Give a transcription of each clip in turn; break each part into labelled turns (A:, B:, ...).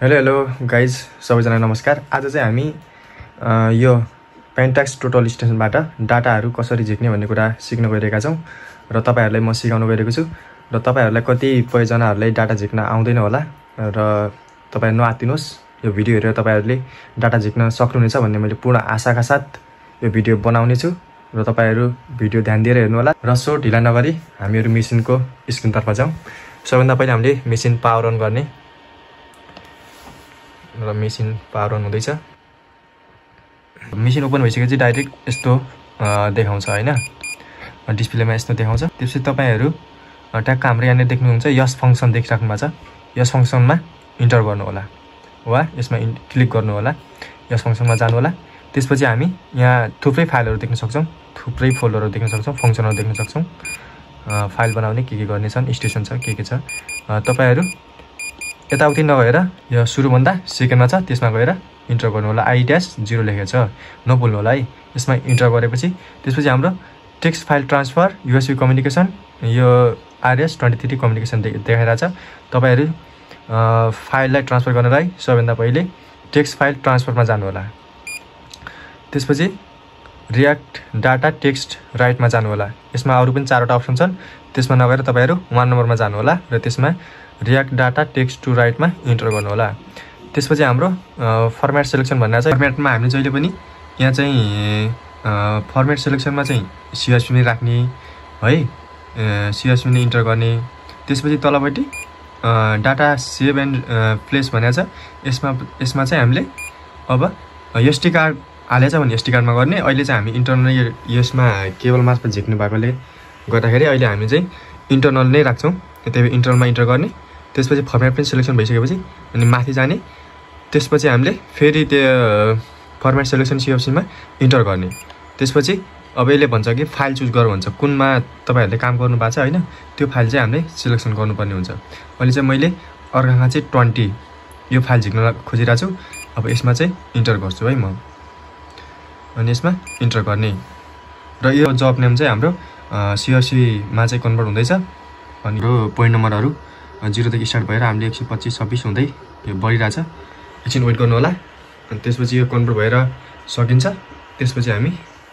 A: Hello hello guys सबैजना नमस्कार। आज चाहिँ हामी यो पेन्ट्याक्स टोटल स्टेसनबाट डाटाहरू कसरी झिक्ने भन्ने कुरा सिक्न गइरहेका छौँ र तपाईँहरूलाई म सिकाउन गइरहेको छु। र तपाईँहरूलाई कतिपयजनाहरूलाई डाटा झिक्न आउँदैन होला र तपाईँ नआत्तिनुहोस् यो भिडियो हेरेर तपाईँहरूले डाटा झिक्न सक्नुहुनेछ भन्ने मैले पूर्ण आशाका साथ यो भिडियो बनाउने छु र तपाईँहरू भिडियो ध्यान दिएर हेर्नु होला। र सो ढिला नगरी हामीहरू मेसिनको स्क्रिनतर्फ जाउँ। सबभन्दा पहिला हामीले मेसिन पावर अन गर्ने र मेसिन पावर अन हुँदैछ। मेसिन ओपन भइसकेपछि डाइरेक्ट यस्तो देखाउँछ होइन? डिस्प्लेमा यस्तो देखाउँछ। त्यसपछि तपाईँहरू ट्याक्क हाम्रो यहाँनिर देख्नुहुन्छ यस फङ्सन देखिराख्नु भएको छ। यस फङ्सनमा इन्टर गर्नु होला वा यसमा इन क्लिक गर्नु होला यस फङ्सनमा जानु होला त्यसपछि हामी यहाँ थुप्रै फाइलहरू देख्न सक्छौँ। थुप्रै फोल्डरहरू देख्न सक्छौँ फङ्सनहरू देख्न सक्छौँ। फाइल बनाउने के के गर्ने छन् स्टेसन छ के के छ। तपाईँहरू यताउति नगएर यो सुरुभन्दा सेकेन्डमा छ त्यसमा गएर इन्टर गर्नु होला आई ड्यास जिरो लेखेको छ नभुल्नु होला है यसमा इन्टर गरेपछि त्यसपछि हाम्रो text file transfer USB communication यो आरएस ट्वेन्टी थ्री कम्युनिकेसन दे देखाइरहेछ तपाईँहरू फाइललाई ट्रान्सफर गर्नलाई सबैभन्दा पहिले टेक्स्ट फाइल ट्रान्सफरमा जानु होला त्यसपछि रियाक्ट डाटा टेक्स्ट राइटमा जानु होला यसमा अरू पनि चारवटा अप्सन छन्। त्यसमा नगएर तपाईँहरू वान नम्बरमा जानु होला र त्यसमा रियाक्ट डाटा टेक्स्ट टु राइटमा इन्टर गर्नु होला। त्यसपछि हाम्रो फर्मेट सेलेक्सन भन्ने चाहिँ फर्मेटमा हामीले जहिले पनि यहाँ चाहिँ फर्मेट सेलेक्सनमा चाहिँ सिएसपी राख्ने है सिएसपी नै इन्टर गर्ने। त्यसपछि तलपट्टि डाटा सेभ एन्ड प्लेस भनेको छ। यसमा यसमा चाहिँ हामीले अब एसटी कार्ड हालेछ भने एसटी कार्डमा गर्ने। अहिले चाहिँ हामी इन्टरनल यसमा केबल मार्फत झिक्नु भएकोले गर्दाखेरि अहिले हामी चाहिँ इन्टरनल नै राख्छौँ। त्यही भएर इन्टरनलमा इन्टर गर्ने। त्यसपछि फर्मेट पनि सेलेक्सन भइसकेपछि अनि माथि जाने त्यसपछि हामीले फेरि त्यो फर्मेट सेलेक्सन सिएफसीमा इन्टर गर्ने। त्यसपछि अब यसले भन्छ कि फाइल चुज गर भन्छ। कुनमा तपाईँहरूले काम गर्नु भएको छ होइन त्यो फाइल चाहिँ हामीले सेलेक्सन गर्नुपर्ने हुन्छ। अहिले चाहिँ मैले अर्कामा चाहिँ ट्वेन्टी यो फाइल झिक्न खोजिरहेको छु। अब यसमा चाहिँ इन्टर गर्छु है म। अनि यसमा इन्टर गर्ने। र यो जब नेम चाहिँ हाम्रो सिएससीमा चाहिँ कन्भर्ट हुँदैछ। अनि यो पोइन्ट नम्बरहरू जिरोदेखि स्टार्ट भएर हामीले एक सय पच्चिस छब्बिस हुँदै यो बढिरहेछ। एकछिन वेट गर्नु होला। अनि त्यसपछि यो कन्भर्ट भएर सकिन्छ। त्यसपछि हामी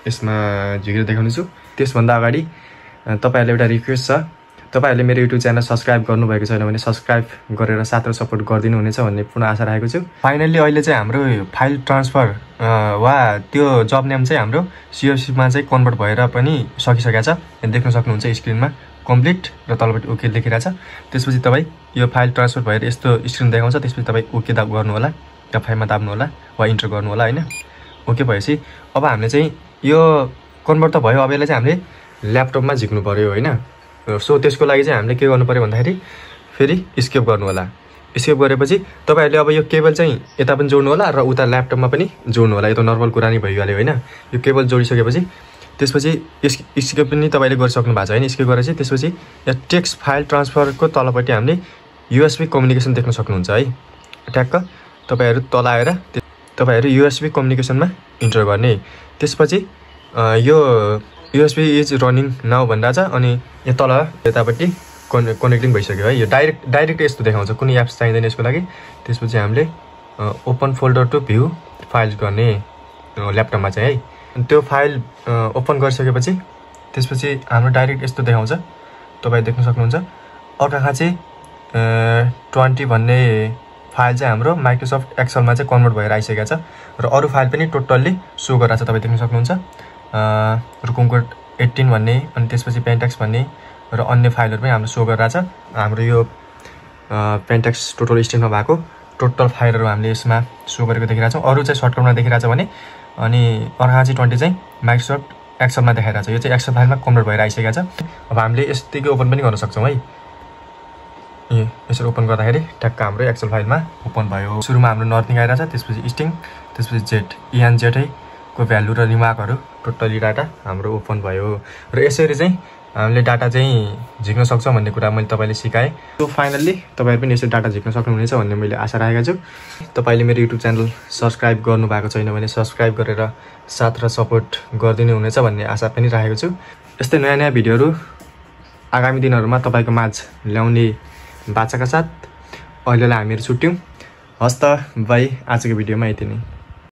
A: यसमा झिकेर देखाउनेछु। त्यसभन्दा अगाडि अ, तपाईँहरूलाई एउटा रिक्वेस्ट छ। तपाईँहरूले मेरो युट्युब च्यानल सब्सक्राइब गर्नुभएको छैन भने सब्सक्राइब गरेर साथ र सपोर्ट गरिदिनु हुनेछ भन्ने पूर्ण आशा राखेको छु। फाइनल्ली अहिले चाहिँ हाम्रो फाइल ट्रान्सफर वा त्यो जब नेम चाहिँ हाम्रो सिओसीमा चाहिँ कन्भर्ट भएर पनि सकिसकेको छ। देख्न सक्नुहुन्छ स्क्रिनमा कम्प्लिट र तलपट्टि ओके लेखिरहेछ। त्यसपछि तपाईँ यो फाइल ट्रान्सफर भएर यस्तो स्क्रिन देखाउँछ त्यसपछि तपाईँ ओके दाब गर्नु होला या फाइलमा दाब्नु होला वा इन्टर गर्नु होला होइन? ओके भएपछि अब हामीले चाहिँ यो कन्भर्ट त भयो अब यसलाई चाहिँ हामीले ल्यापटपमा झिक्नु पऱ्यो होइन? सो त्यसको लागि चाहिँ हामीले के गर्नु पऱ्यो भन्दाखेरि फेरि स्केप गर्नु होला स्केप गरेपछि तपाईँहरूले अब यो केबल चाहिँ यता पनि जोड्नु होला र उता ल्यापटपमा पनि जोड्नु होला यो त नर्मल कुरा नै भइहाल्यो होइन? यो केबल जोडिसकेपछि त्यसपछि यस स्केप पनि तपाईँले गरिसक्नु भएको छ होइन स्केप गरेपछि त्यसपछि यहाँ टेक्स्ट फाइल ट्रान्सफरको तलपट्टि हामीले युएसबी कम्युनिकेसन देख्न सक्नुहुन्छ है। ट्याक्क तपाईँहरू तल आएर तपाईँहरू युएसबी कम्युनिकेसनमा इन्टर गर्ने। त्यसपछि यो युएसबी इज रनिङ नाउ भनिरहेछ अनि यहाँ तल यतापट्टि कन् कनेक्टिङ भइसक्यो है। यो डाइरेक्ट डाइरेक्ट यस्तो देखाउँछ कुनै एप्स चाहिँदैन यसको लागि। त्यसपछि हामीले open folder to view file गर्ने ल्यापटपमा चाहिँ है। त्यो फाइल ओपन गरिसकेपछि त्यसपछि हाम्रो डाइरेक्ट यस्तो देखाउँछ। तपाईँ देख्न सक्नुहुन्छ। अर्काखा चाहिँ ट्वेन्टी भन्ने फाइल चाहिँ हाम्रो माइक्रोसफ्ट एक्सलमा चाहिँ कन्भर्ट भएर आइसकेको छ। र अरू फाइल पनि टोटल्ली सो गरेर छ तपाईँ देख्न सक्नुहुन्छ। रुकुमकोट एट्टिन भन्ने अनि त्यसपछि पेन्ट्याक्स भन्ने र अन्य फाइलहरू पनि हाम्रो सो गरिरहेछ हाम्रो यो पेन्ट्याक्स टोटल स्टेटमा भएको टोटल फाइलहरू हामीले यसमा सो गरेको देखिरहेछौँ। अरू चाहिँ सर्टकटमा देखिरहेछ भने अनि अर्का चाहिँ ट्वेन्टी चाहिँ माइक्रोसफ्ट एक्सलमा देखाइरहेछ यो चाहिँ एक्सल फाइलमा कन्भर्ट भएर आइसकेको छ। अब हामीले यस्तै ओपन पनि गर्न सक्छौँ है। ए यसरी ओपन गर्दाखेरि ट्याक्क हाम्रो एक्सेल फाइलमा ओपन भयो। सुरुमा हाम्रो नर्थिङ आइरहेछ त्यसपछि स्टिङ त्यसपछि जेड इएन जेडैको भ्यालु र रिमार्कहरू टोटली डाटा हाम्रो ओपन भयो। र यसरी चाहिँ हामीले डाटा चाहिँ झिक्न सक्छौँ भन्ने कुरा मैले तपाईँले सिकाएँ। सो फाइनल्ली तपाईँहरू पनि यसरी डाटा झिक्न सक्नुहुनेछ भन्ने मैले आशा राखेको छु। तपाईँले मेरो युट्युब च्यानल सब्सक्राइब गर्नुभएको छैन भने सब्सक्राइब गरेर साथ र सपोर्ट गरिदिनु हुनेछ भन्ने आशा पनि राखेको छु। यस्तै नयाँ नयाँ भिडियोहरू आगामी दिनहरूमा तपाईँको माझ ल्याउने बाचाका साथ अहिलेलाई हामीहरू छुट्यौँ। हस् त बाई आजको भिडियोमा यति नै।